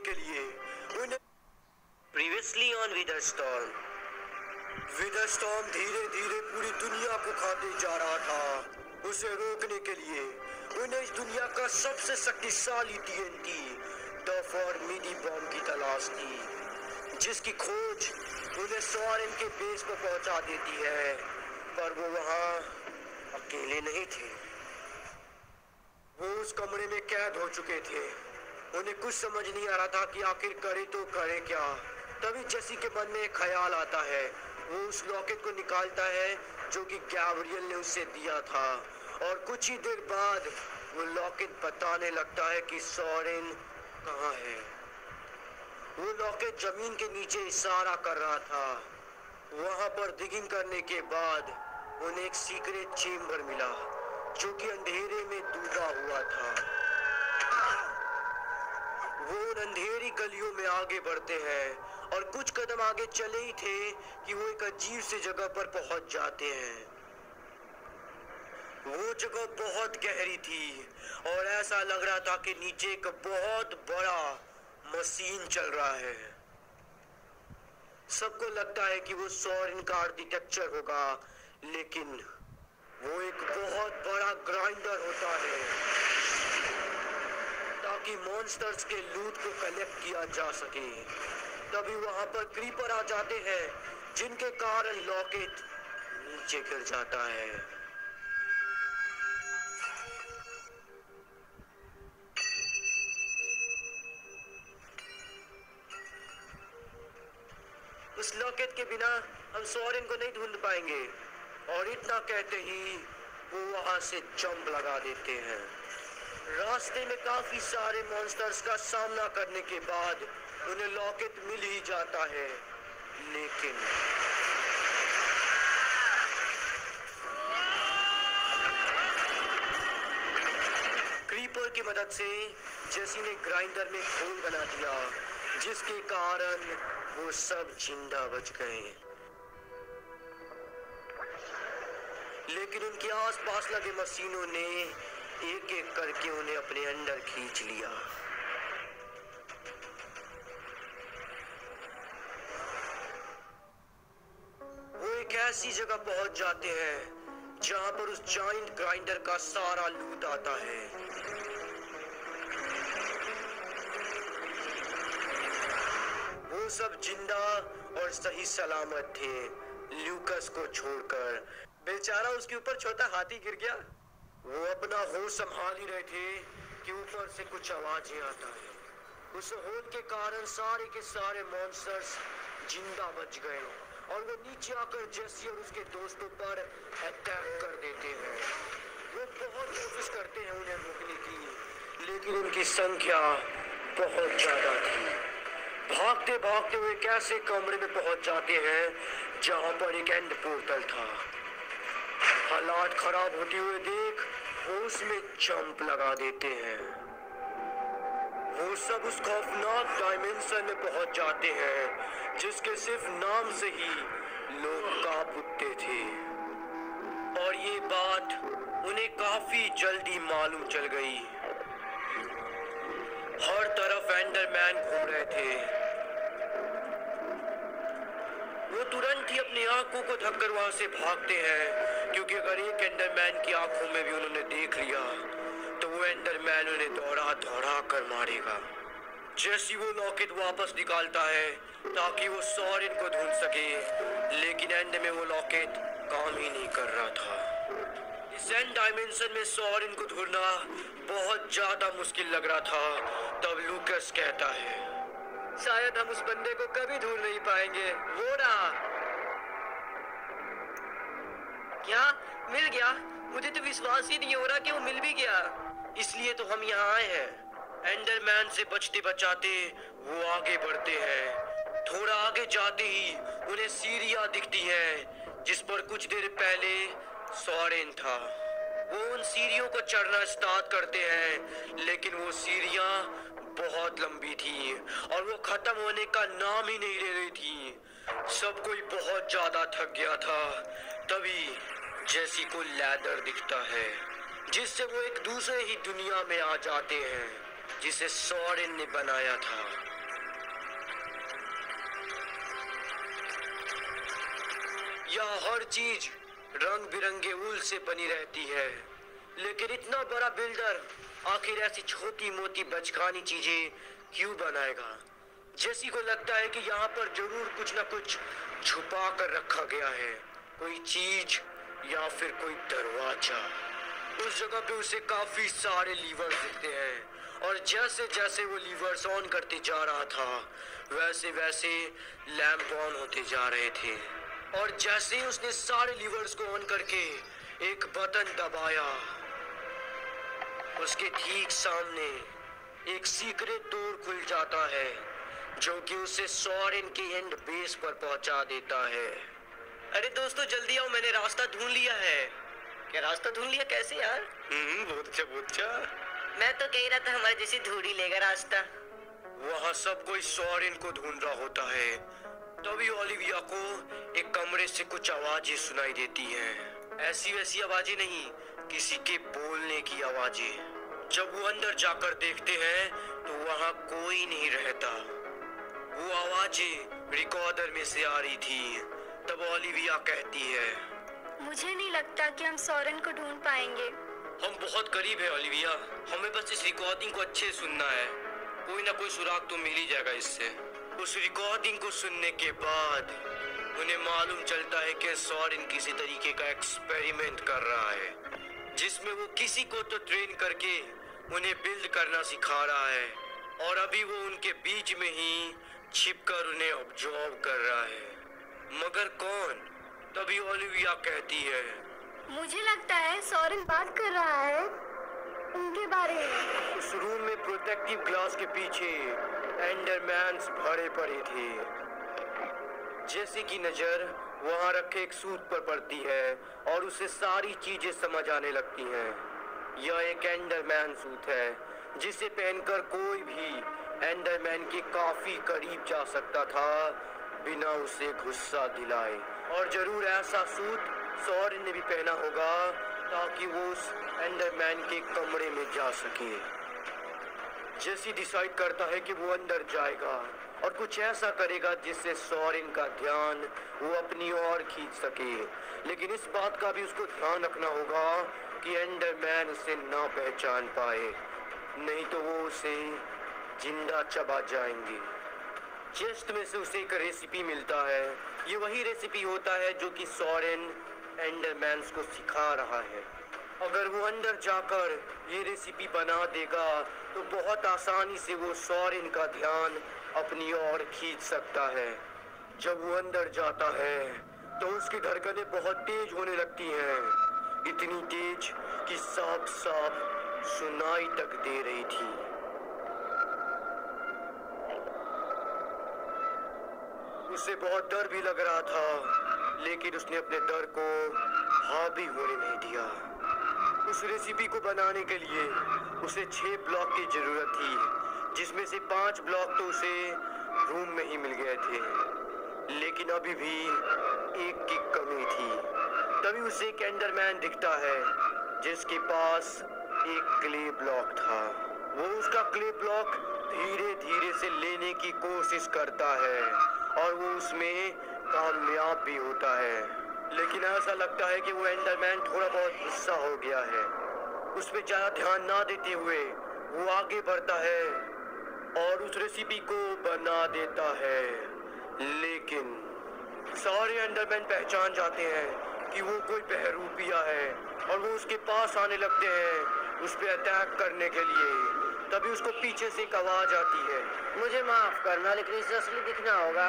के लिए। Previously on Wither Storm Wither Storm धीरे धीरे पूरी दुनिया को खाते जा रहा था। उसे रोकने के लिए उन्हें इस दुनिया का सबसे शक्तिशाली टीएनटी द फॉर्मिडी बॉम्ब की तलाश थी जिसकी खोज उन्हें सोरेन के बेस पर पहुँचा देती है। पर वो वहाँ अकेले नहीं थे। वो उस कमरे में कैद हो चुके थे। उन्हें कुछ समझ नहीं आ रहा था कि आखिर करे तो करे क्या। तभी जैसी के मन में एक ख्याल आता है। वो उस लॉकेट को निकालता है जो कि गैब्रियल ने उसे दिया था। और कुछ ही देर बाद वो लॉकेट बताने लगता है कि सोरेन कहाँ है। वो लॉकेट ज़मीन के नीचे इशारा कर रहा था। वहाँ पर दिगिंग करने के बाद उन्हें एक सीक्रेट चेम्बर मिला, जो कि अंधेरे में डूबा हुआ था। वो अंधेरी गलियों में आगे बढ़ते हैं और कुछ कदम आगे चले ही थे कि वो एक अजीब सी जगह पर पहुँच जाते हैं। वो जगह बहुत गहरी थी और ऐसा लग रहा था कि नीचे एक बहुत बड़ा मशीन चल रहा है। सबको लगता है कि वो सौर का आर्किटेक्चर होगा, लेकिन वो एक बहुत बड़ा ग्राइंडर होता है। ताकि मॉन्स्टर्स के लूट को कलेक्ट किया जा सके। तभी वहाँ पर क्रीपर आ जाते हैं, जिनके कारण लॉकेट नीचे गिर जाता है। उस लॉकेट के बिना हम सोरेन को नहीं ढूंढ पाएँगे, और इतना कहते ही वो वहाँ से जंप लगा देते हैं। रास्ते में काफ़ी सारे मॉन्स्टर्स का सामना करने के बाद उन्हें लॉकेट मिल ही जाता है। लेकिन क्रीपर की मदद से जेसी ने ग्राइंडर में खून बना दिया, जिसके कारण वो सब ज़िंदा बच गए। लेकिन उनके आसपास लगे मशीनों ने एक एक करके उन्हें अपने अंदर खींच लिया। वो एक ऐसी जगह पहुँच जाते हैं, जहाँ पर उस जॉइंट ग्राइंडर का सारा लूट आता है। वो सब ज़िंदा और सही सलामत थे ल्यूकस को छोड़कर। बेचारा उसके ऊपर छोटा हाथी गिर गया। वो अपना होश संभाल ही रहे थे कि ऊपर से कुछ आवाज़ ही आता है। उस होद के कारण सारे के सारे मॉन्स्टर्स ज़िंदा बच गए और वो नीचे आकर जेसी और उसके दोस्तों पर अटैक कर देते हैं। वो बहुत कोशिश करते हैं उन्हें रोकने की, लेकिन उनकी संख्या बहुत ज़्यादा थी। भागते भागते हुए कैसे कमरे में पहुँच जाते हैं जहाँ पर एक एंड पोर्टल था। हालात खराब होते हुए देख वो उसमें जंप लगा देते हैं। वो सब उस खौफनाक डायमेंशन में पहुँच जाते हैं, जिसके सिर्फ़ नाम से ही लोग काँप उठते थे। और ये बात उन्हें काफ़ी जल्दी मालूम चल गई। हर तरफ़ एंडरमैन घूम रहे थे। वो तुरंत ही अपनी आँखों को ढककर वहाँ से भागते हैं। क्योंकि अगर एक एंडरमैन की आँखों में भी उन्होंने देख लिया तो वो एंडरमैन उन्हें दौड़ा दौड़ा कर मारेगा। जैसी वो लॉकेट वापस निकालता है, ताकि वो सॉरिन को ढूंढ सके, लेकिन एंड में वो लॉकेट काम ही नहीं कर रहा था। डायमेंशन में सॉरिन को ढूंढना बहुत ज़्यादा मुश्किल लग रहा था, तब लूकस कहता है, शायद हम उस बंदे को कभी ढूंढ नहीं पाएँगे। वो रहा। क्या? मिल गया। मुझे तो विश्वास ही नहीं हो रहा कि वो मिल भी गया। इसलिए तो हम यहाँ आए हैं। एंडरमैन से बचते बचाते वो आगे बढ़ते हैं। थोड़ा आगे जाते ही उन्हें सीढ़ियाँ दिखती हैं, जिस पर कुछ देर पहले सॉरेन था। वो उन सीढ़ियों को चढ़ना स्टार्ट करते हैं, लेकिन वो सीढ़ियाँ बहुत लंबी थी और वो खत्म होने का नाम ही नहीं ले रही थी। सब कोई बहुत ज़्यादा थक गया था। तभी जैसी को लैदर दिखता है, जिससे वो एक दूसरे ही दुनिया में आ जाते हैं, जिसे सॉरेन ने बनाया था। यह हर चीज़ रंग बिरंगे उल से बनी रहती है, लेकिन इतना बड़ा बिल्डर आखिर ऐसी छोटी मोटी बचकानी चीज़ें क्यों बनाएगा? जैसी को लगता है कि यहाँ पर ज़रूर कुछ ना कुछ छुपा कर रखा गया है। कोई चीज़ या फिर कोई दरवाज़ा। उस जगह पे उसे काफ़ी सारे लीवर दिखते हैं। और जैसे जैसे वो लीवर्स ऑन करते जा रहा था, वैसे वैसे लैंप ऑन होते जा रहे थे। और जैसे ही उसने सारे लीवर्स को ऑन करके एक बटन दबाया, उसके ठीक सामने एक सीक्रेट डोर खुल जाता है, जो कि उसे सॉरेन के एंड बेस पर पहुँचा देता है। अरे दोस्तों जल्दी आओ मैंने रास्ता ढूंढ लिया है। क्या रास्ता ढूंढ लिया? कैसे यार? हम्म बहुत अच्छा बहुत अच्छा। मैं तो कह रहा था हमारे जैसी धूड़ी लेगा रास्ता। वहाँ सब कोई सॉरेन को ढूंढ रहा होता है। तभी ओलिविया को एक कमरे से कुछ आवाज़ें सुनाई देती हैं। ऐसी वैसी आवाज़ें नहीं किसी के बोलने की आवाज़ें। जब वो अंदर जाकर देखते हैं तो वहाँ कोई नहीं रहता। वो आवाज़ें रिकॉर्डर में से आ रही थी। तब ओलिविया कहती है। मुझे नहीं लगता कि हम सोरेन को ढूंढ पाएँगे। हम बहुत करीब है ओलिविया। हमें बस इस रिकॉर्डिंग को अच्छे सुनना है। कोई ना कोई सुराग तो मिल ही जाएगा इससे। उस रिकॉर्डिंग को सुनने के बाद उन्हें मालूम चलता है कि सॉरिन किसी तरीके का एक्सपेरिमेंट कर रहा है जिसमें वो किसी को तो ट्रेन करके उन्हें बिल्ड करना सिखा रहा है और अभी वो उनके बीच में ही छिपकर उन्हें ऑब्जॉर्व कर रहा है। मगर कौन? तभी ओलिविया कहती है। मुझे लगता है सोरेन बात कर रहा है उनके बारे में। उस रूम में प्रोटेक्टिव ग्लास के पीछे एंडरमैन्स भरे पड़े थे। जैसे की नज़र वहाँ रखे एक सूट पर पड़ती है और उसे सारी चीज़ें समझ आने लगती हैं। यह एक एंडरमैन सूट है जिसे पहनकर कोई भी एंडरमैन के काफ़ी करीब जा सकता था। बिना उसे गुस्सा दिलाए। और ज़रूर ऐसा सूट सौर ने भी पहना होगा, ताकि वो उस एंडरमैन के कमरे में जा सके। जैसी डिसाइड करता है कि वो अंदर जाएगा, और कुछ ऐसा करेगा जिससे सॉरिन का ध्यान वो अपनी ओर खींच सके। लेकिन इस बात का भी उसको ध्यान रखना होगा कि एंडरमैन उसे ना पहचान पाए, नहीं तो वो उसे ज़िंदा चबा जाएँगे। चेस्ट में से उसे एक रेसिपी मिलता है। ये वही रेसिपी होता है जो कि सॉरेन एंडरमैन को सिखा रहा है। अगर वो अंदर जाकर ये रेसिपी बना देगा तो बहुत आसानी से वो सौरिन का ध्यान अपनी ओर खींच सकता है। जब वो अंदर जाता है तो उसकी धड़कनें बहुत तेज होने लगती हैं। इतनी तेज कि साफ़ साफ़ सुनाई तक दे रही थी। उसे बहुत डर भी लग रहा था, लेकिन उसने अपने डर को हावी होने नहीं दिया। उस रेसिपी को बनाने के लिए उसे छह ब्लॉक की ज़रूरत थी, जिसमें से पाँच ब्लॉक तो उसे रूम में ही मिल गए थे। लेकिन अभी भी एक की कमी थी। तभी उसे कैंडरमैन दिखता है, जिसके पास एक क्ले ब्लॉक था। वो उसका क्ले ब्लॉक धीरे धीरे से लेने की कोशिश करता है। और वो उसमें कामयाब भी होता है। लेकिन ऐसा लगता है कि वो एंडरमैन थोड़ा बहुत गुस्सा हो गया है। उस पर ज़्यादा ध्यान ना देते हुए वो आगे बढ़ता है और उस रेसिपी को बना देता है। लेकिन सारे एंडरमैन पहचान जाते हैं कि वो कोई बहरूपिया है और वो उसके पास आने लगते हैं उस पर अटैक करने के लिए। तभी उसको पीछे से एक आवाज़ आती है। मुझे माफ़ करना, लेकिन इसे असली दिखना होगा।